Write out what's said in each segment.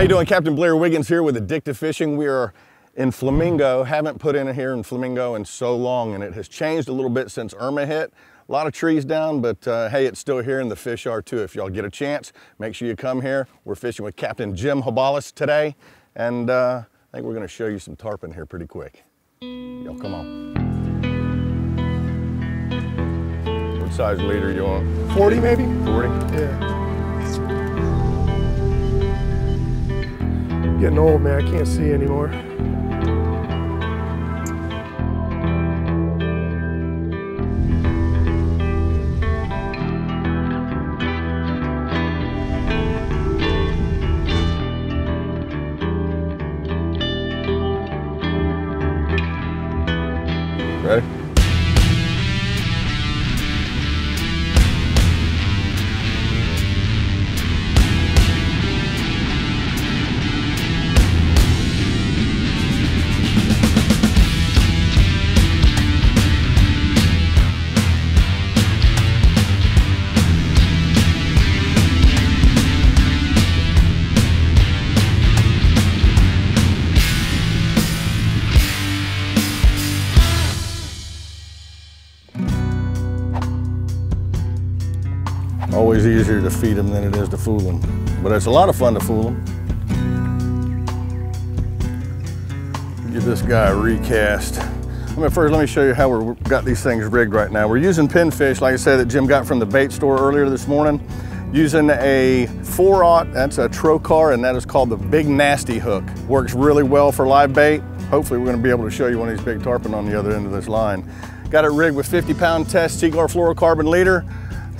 How you doing? Captain Blair Wiggins here with Addictive Fishing. We are in Flamingo. Haven't put in here in Flamingo in so long, and it has changed a little bit since Irma hit. A lot of trees down, but uh, hey, it's still here, and the fish are too. If y'all get a chance, make sure you come here. We're fishing with Captain Jim Hobales today, and uh, I think we're gonna show you some tarpon here pretty quick. Y'all come on. What size leader you want? 40 maybe? 40? Yeah. Getting old, man. I can't see anymore. Feed them than it is to fool them. But it's a lot of fun to fool them. Give this guy a recast. I mean, first, let me show you how we've got these things rigged right now. We're using pinfish, like I said, that Jim got from the bait store earlier this morning. Using a 4-aught, that's a Trokar, and that is called the Big Nasty Hook. Works really well for live bait. Hopefully we're gonna be able to show you one of these big tarpon on the other end of this line. Got it rigged with 50 pound test Seaguar fluorocarbon leader,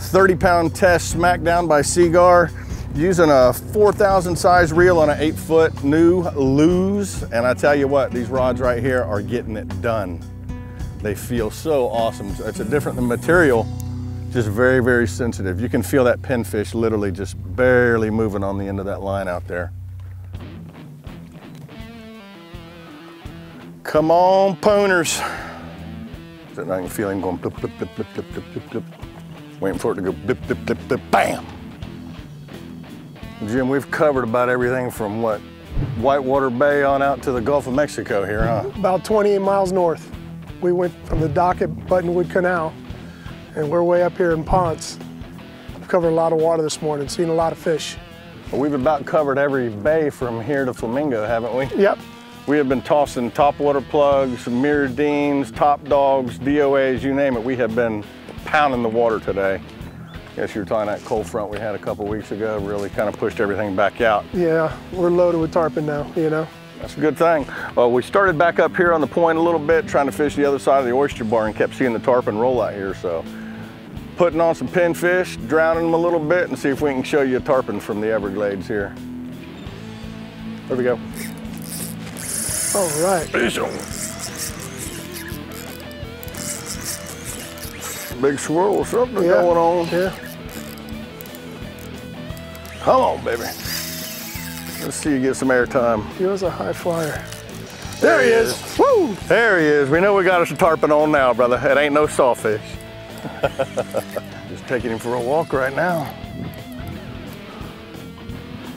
30 pound test smackdown by Seaguar, using a 4,000 size reel on an eight foot new Lew's. And I tell you what, these rods right here are getting it done. They feel so awesome. It's a different material, just very, very sensitive. You can feel that pinfish literally just barely moving on the end of that line out there. Come on, poners. I can feel him going blip, blip, blip, blip, blip, blip, blip. Waiting for it to go blip, blip, blip, blip, bam. Jim, we've covered about everything from what, Whitewater Bay on out to the Gulf of Mexico here, huh? About 28 miles north. We went from the dock at Buttonwood Canal, and we're way up here in Ponce. We've covered a lot of water this morning, seen a lot of fish. Well, we've about covered every bay from here to Flamingo, haven't we? Yep, We have been tossing top water plugs, mirrodines, top dogs, DOAs, you name it. We have been pounding the water today. Guess you were talking that cold front we had a couple weeks ago really kind of pushed everything back out. yeah, we're loaded with tarpon now, you know. That's a good thing. Well, we started back up here on the point a little bit, trying to fish the other side of the oyster bar and kept seeing the tarpon roll out here. So putting on some pinfish, drowning them a little bit and see if we can show you a tarpon from the Everglades here. There we go. All right. Fish on. Big swirl, or something Yeah. going on. Yeah. Come on, baby. Let's see you get some air time. He was a high flyer. There he is. Woo! There he is. We know we got us a tarpon on now, brother. It ain't no sawfish. Just taking him for a walk right now.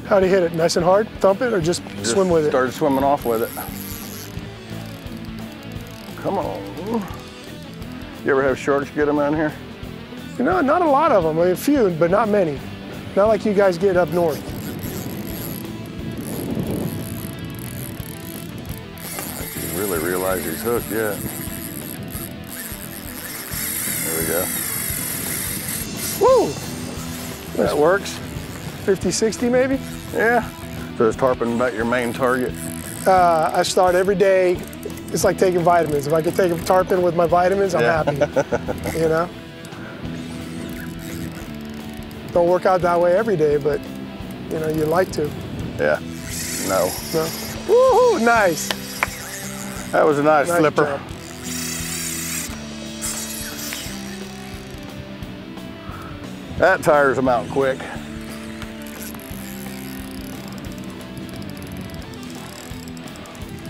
How'd he hit it? Nice and hard? Thump it or just, Just swim with it? Started swimming off with it. Come on. You ever have sharks get them out here? You know, not a lot of them. I mean, a few, but not many. Not like you guys get up north. You really realize he's hooked yet. There we go. Woo! That works. 50, 60 maybe? Yeah. So is tarpon about your main target? Uh, I start every day. It's like taking vitamins. If I could take a tarpon with my vitamins, I'm Yeah. happy. you know? Don't work out that way every day, but you know, you like to. Yeah. No. No. Woohoo! Nice. That was a nice, Nice flipper. job. That tires them out quick.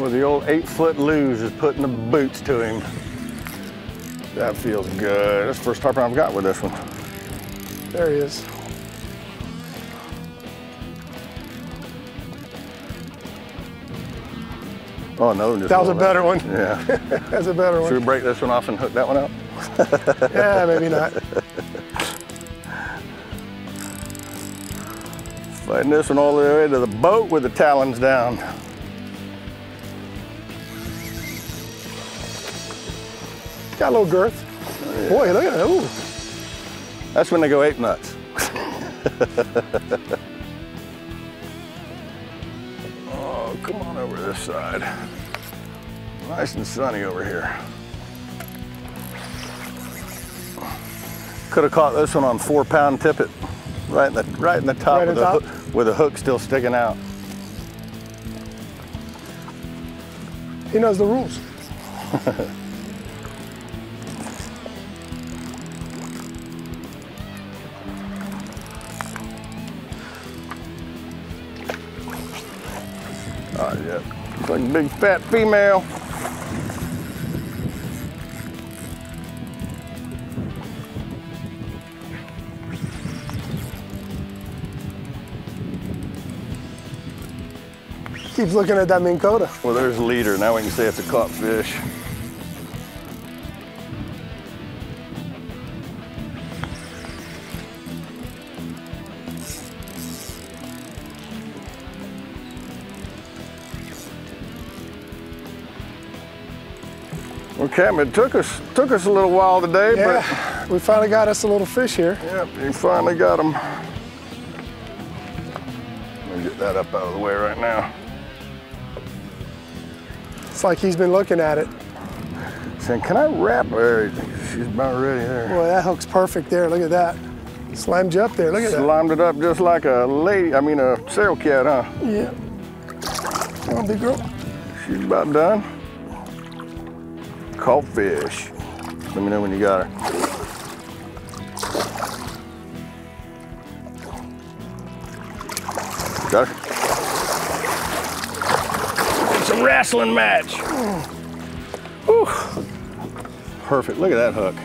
Well, the old eight foot Lew's is putting the boots to him. That feels good. That's the first tarpon I've got with this one. There he is. Oh, another one just That was a better one. Yeah. That's a better one. Should we break this one off and hook that one up? Yeah, maybe not. Fighting this one all the way to the boat with the talons down. Got a little girth. Boy, look at that. Ooh. That's when they go ape nuts. oh, come on over this side. Nice and sunny over here. Could have caught this one on four pound tippet. Right in the right in the top, Right with, on the top? hook, with the hook still sticking out. He knows the rules. It's like a big fat female. Keeps looking at that Minn Kota. Well, there's a leader. Now we can say it's a caught fish. Okay, it took us took us a little while today, Yeah, we finally got us a little fish here. yep, you finally got them. Let me get that up out of the way right now. It's like he's been looking at it. Saying, can I wrap her? She's about ready there. Boy, that hook's perfect there. Look at that. Slammed you up there. Look at that. Slimed it up just like a lady, I mean a sail cat, huh? Yeah. Come on, big girl. She's about done. Caught fish. Let me know when you got her. Got her. It's a wrestling match. Whew. Perfect. Look at that hook.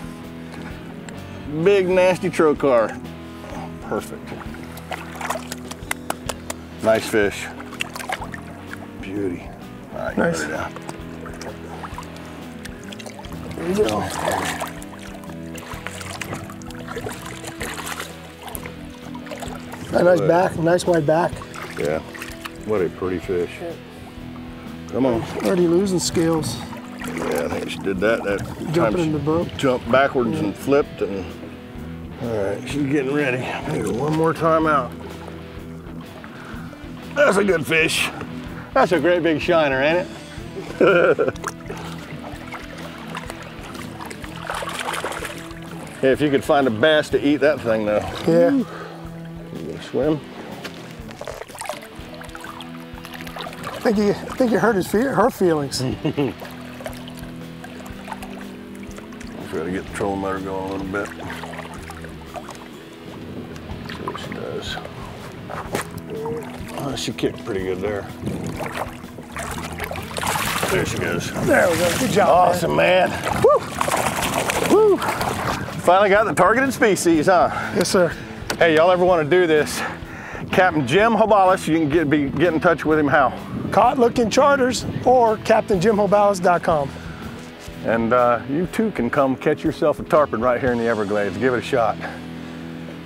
Big nasty Trokar. Perfect. Nice fish. Beauty. All right, Nice. There go. A nice back, nice wide back. Yeah. What a pretty fish. Come on. Already losing scales. Yeah, I think she did that. That time Jumping in the boat. jumped backwards and flipped and all right, she's getting ready. Maybe one more time out. That's a good fish. That's a great big shiner, ain't it? if you could find a bass to eat that thing though. Yeah. You gonna swim? I think you, I think you hurt his fe- her feelings. Try to get the trolling motor going a little bit. See what she does. Oh, she kicked pretty good there. There she goes. There we go. Good job. man. Awesome, man. Woo! Finally got the targeted species, huh? Yes, sir. Hey, y'all ever want to do this? Captain Jim Hobales, you can get be get in touch with him how? Caught looking charters or CaptainJimHobales.com. And uh, you too can come catch yourself a tarpon right here in the Everglades. Give it a shot.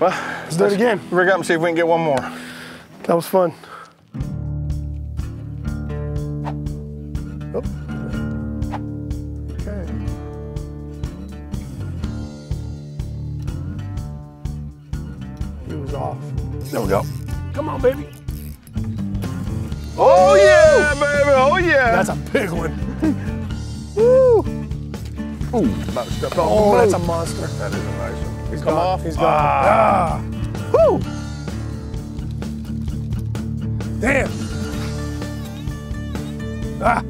Well, Let's do it again. Rig up and see if we can get one more. That was fun. Off. There we go. Come on, baby. Oh yeah, baby. Oh yeah. That's a big one. Woo. Ooh, about to step off Oh, that's a monster. That is a nice one. He's Come gone. off. He's gone. Ah. Ah. Woo! Damn. Ah,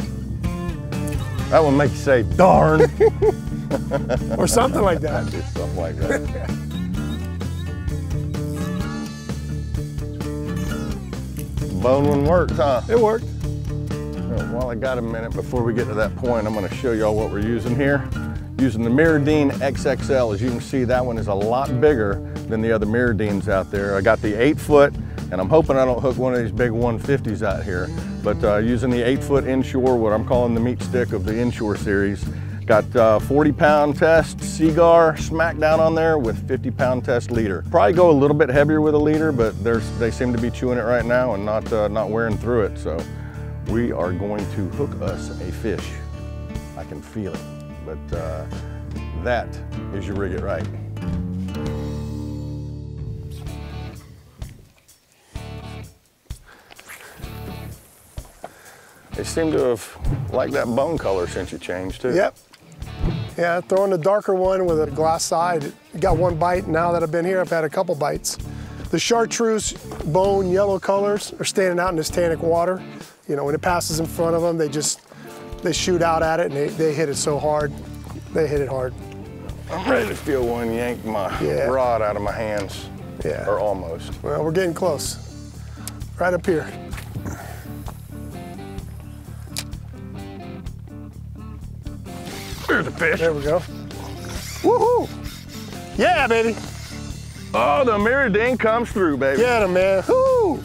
That one makes you say darn. or something like that. Something like that. Bone one works, huh? It worked. Uh, While I got a minute before we get to that point, I'm going to show y'all what we're using here. Using the Mirrodine XXL. As you can see, that one is a lot bigger than the other Mirrodines out there. I got the eight foot, and I'm hoping I don't hook one of these big 150s out here, but uh, using the eight foot inshore, what I'm calling the meat stick of the inshore series. Got uh, 40 pound test Seaguar smack down on there with 50 pound test leader. Probably go a little bit heavier with a leader, but they seem to be chewing it right now and not, uh, not wearing through it. So we are going to hook us a fish. I can feel it, but uh, that is your rig it right. They seem to have liked that bone color since you changed too. Yep. Yeah, throwing a darker one with a glass side. Got one bite. Now that I've been here, I've had a couple bites. The chartreuse bone yellow colors are standing out in this tannic water. You know, when it passes in front of them, they just, they shoot out at it and they, they hit it so hard. They hit it hard. I'm ready to feel one yank my yeah. rod out of my hands. Yeah. Or almost. Well, we're getting close. Right up here. There's a fish. There we go. Woohoo! Yeah, baby. Oh, the Mirrodine comes through, baby. Get him, man. Woo!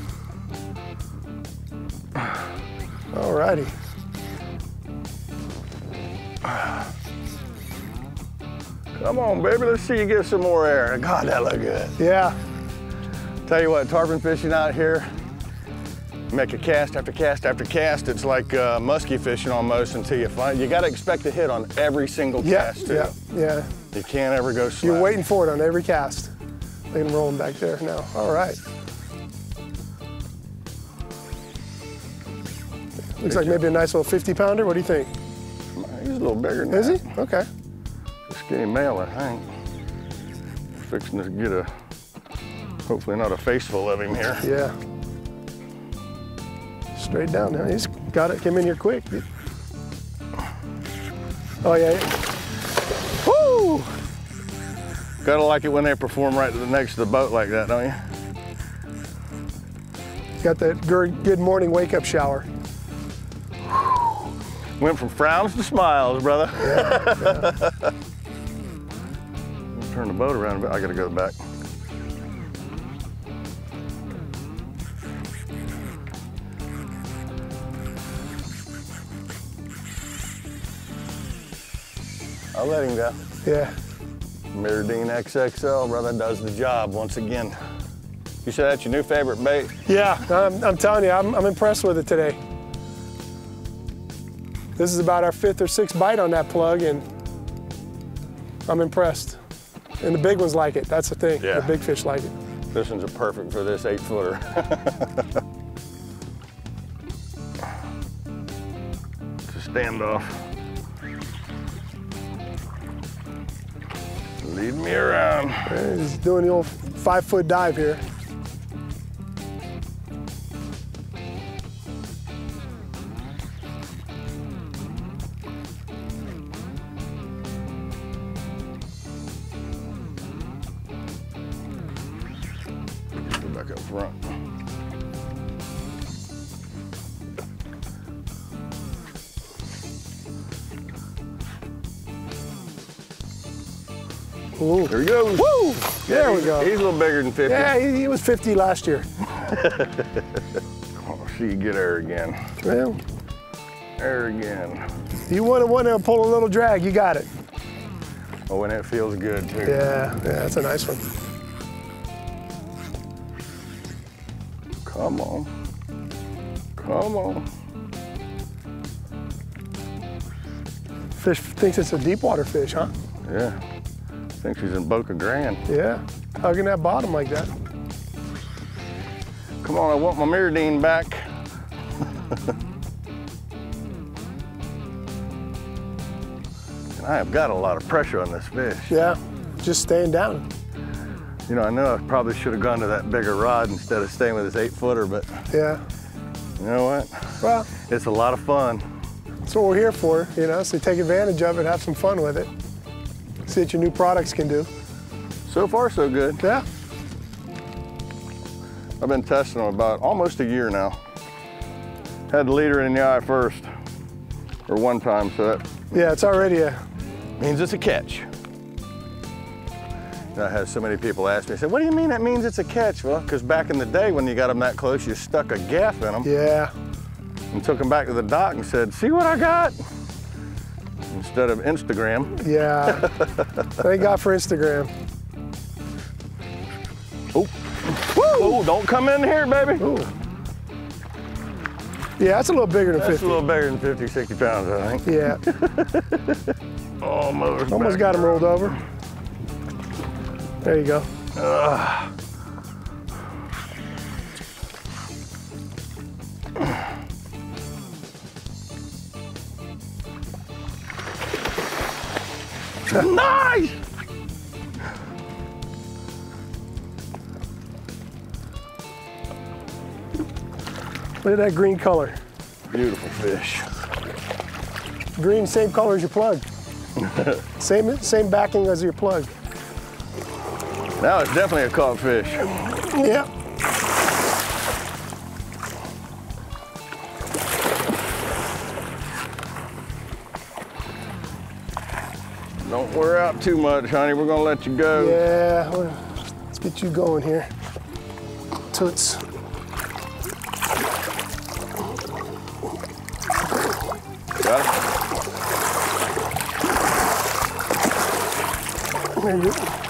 All righty. Come on, baby. Let's see you get some more air. God, that look good. Yeah. Tell you what, tarpon fishing out here, make a cast after cast after cast. It's like uh, muskie fishing almost until you find, you got to expect to hit on every single yeah, cast too. Yeah, yeah. You can't ever go slow. You're waiting for it on every cast. Look at him rolling back there now. All right. Looks like maybe a nice little 50 pounder. What do you think? He's a little bigger than Is that. he? Okay. Skinny male, I think. Fixing to get a, hopefully not a face full of him here. Yeah straight down now. He's got it, came in here quick. Oh yeah. Woo! Gotta like it when they perform right to the next to the boat like that, don't you? Got that good morning wake up shower. Went from frowns to smiles, brother. Yeah, yeah. Turn the boat around a bit. I gotta go back. I'll let him go. Yeah. Mirrodine XXL, brother, does the job once again. You said that's your new favorite bait? Yeah, I'm, I'm telling you, I'm, I'm impressed with it today. This is about our fifth or sixth bite on that plug, and I'm impressed. And the big ones like it. That's the thing. Yeah. The big fish like it. This one's a perfect for this eight footer. it's a standoff. Lead me around. He's doing the old five foot dive here. Go back up front. Ooh. There he goes. Woo! There we go. He's a little bigger than 50. Yeah, he, he was 50 last year. oh, see you get air again. Well, air again. You want to want to pull a little drag, you got it. Oh, and it feels good too. Yeah, yeah, that's a nice one. Come on. Come on. Fish thinks it's a deep water fish, huh? Yeah think she's in Boca Grande. Yeah, hugging that bottom like that. Come on, I want my Mirrodine back. And I have got a lot of pressure on this fish. Yeah, just staying down. You know, I know I probably should have gone to that bigger rod instead of staying with this eight footer, but yeah. You know what? Well, it's a lot of fun. That's what we're here for, you know, so take advantage of it, have some fun with it what your new products can do. So far, so good. Yeah. I've been testing them about almost a year now. Had the leader in the eye first, or one time, so that yeah, it's already a means it's a catch. I had so many people ask me, I said, what do you mean that means it's a catch? Well, because back in the day when you got them that close, you stuck a gaff in them Yeah. and took them back to the dock and said, see what I got? Instead of Instagram. Yeah. Thank God for Instagram. Oh, oh, don't come in here, baby. Ooh. Yeah, that's a little bigger than That's 50. a little bigger than 50, 60 pounds, I think. Yeah. Almost. Almost got him rolled over. There you go. Nice! Look at that green color. Beautiful fish. Green, same color as your plug. same, same backing as your plug. Now it's definitely a caught fish. Yeah. Wear out too much, honey. We're gonna let you go. Yeah. well, Let's get you going here. Toots. Got it? There you go.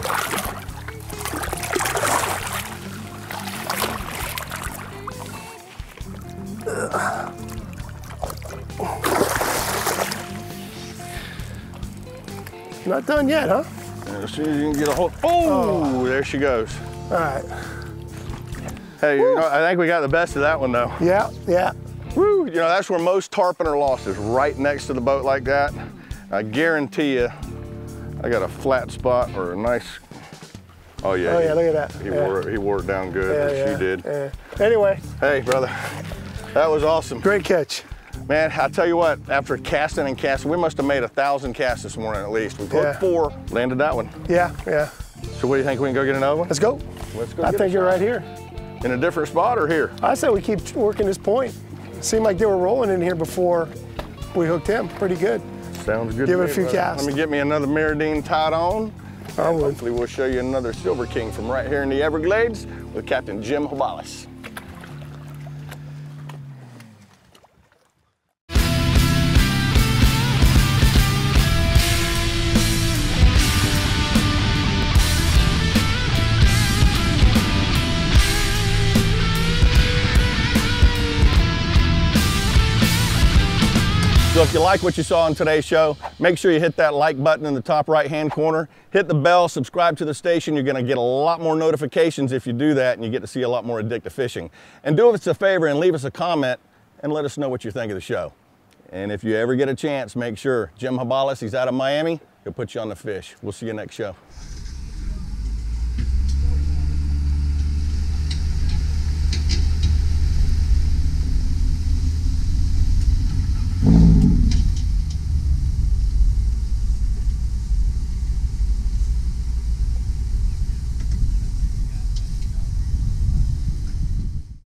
Not done yet, huh? And as soon as you can get a hold. Oh, oh there she goes. All right. Hey, you know, I think we got the best of that one though. Yeah, yeah. Woo! You know, that's where most tarpon are lost, is right next to the boat like that. I guarantee you, I got a flat spot or a nice. Oh yeah. Oh, he- yeah, look at that. He Yeah. wore it. He wore it down good. Yeah, or yeah, she did. yeah. Anyway, Hey, brother, that was awesome. great catch. Man, I tell you what, after casting and casting, we must have made a thousand casts this morning at least. We put Yeah. four, landed that one. Yeah, yeah. So what do you think? We can go get another one? Let's go. Let's go. I think you're right here. In a different spot or here? I said we keep working this point. Seemed like they were rolling in here before we hooked him. Pretty good. Sounds good. Give it a few brother. casts. Let me get me another Mirrodine tied on. I would. Hopefully we'll show you another Silver King from right here in the Everglades with Captain Jim Hobales. If you like what you saw on today's show, make sure you hit that like button in the top right hand corner. Hit the bell, subscribe to the station. You're gonna get a lot more notifications if you do that and you get to see a lot more addictive fishing. And do us a favor and leave us a comment and let us know what you think of the show. And if you ever get a chance, make sure Jim Hobales, he's out of Miami, he'll put you on the fish. We'll see you next show.